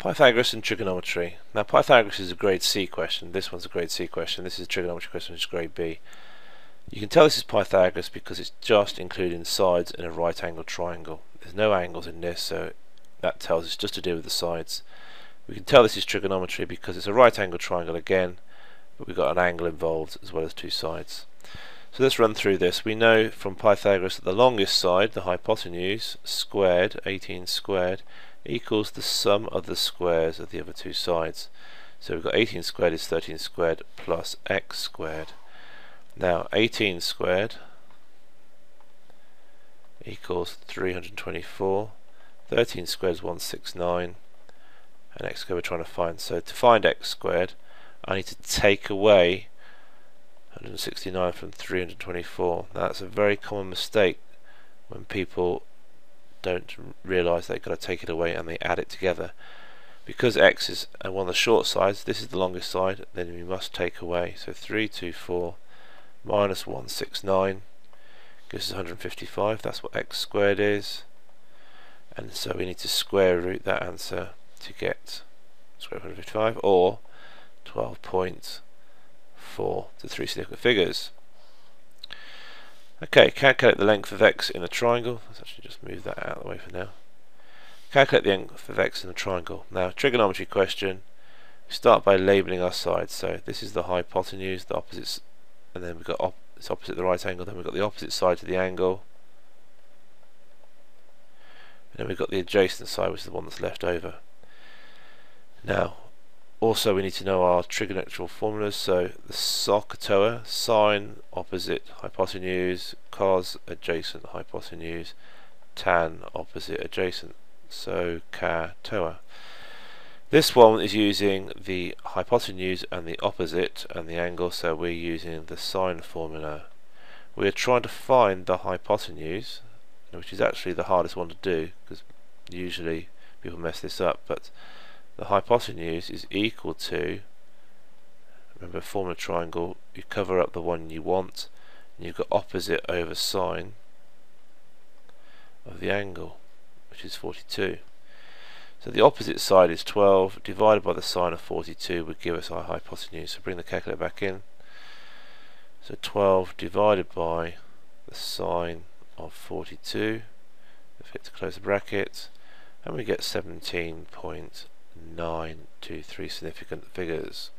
Pythagoras and trigonometry. Now Pythagoras is a grade C question, this one's a grade C question, this is a trigonometry question which is grade B. You can tell this is Pythagoras because it's just including sides in a right angled triangle. There's no angles in this so that tells us just to do with the sides. We can tell this is trigonometry because it's a right angled triangle again but we've got an angle involved as well as two sides. So let's run through this. We know from Pythagoras that the longest side, the hypotenuse, squared, 18 squared, equals the sum of the squares of the other two sides. So we've got 18 squared is 13 squared plus x squared. Now 18 squared equals 324. 13 squared is 169 and x squared we're trying to find. So to find x squared I need to take away 169 from 324. Now that's a very common mistake when people don't realise they've got to take it away and they add it together. Because x is uh, one of the short sides, this is the longest side, then we must take away. So 324 minus 169 gives us 155, that's what x squared is. And so we need to square root that answer to get square root of 155, or 12.4 to three significant figures. Okay, calculate the length of x in a triangle. Let's actually just move that out of the way for now. Calculate the length of x in a triangle. Now, trigonometry question. We start by labelling our sides. So this is the hypotenuse, the opposite, and then we've got op it's opposite the right angle. Then we've got the opposite side to the angle. And then we've got the adjacent side, which is the one that's left over. Now, also we need to know our trigonometrical formulas. So the SOHCAHTOA sine opposite hypotenuse cos adjacent hypotenuse tan opposite adjacent. So SOHCAHTOA this one is using the hypotenuse and the opposite and the angle so we're using the sine formula. We're trying to find the hypotenuse which is actually the hardest one to do because usually people mess this up but the hypotenuse is equal to remember form a triangle you cover up the one you want and you've got opposite over sine of the angle which is 42 so the opposite side is 12 divided by the sine of 42 would give us our hypotenuse. So bring the calculator back in. So 12 divided by the sine of 42 if it's close the bracket and we get 17 nine to three significant figures.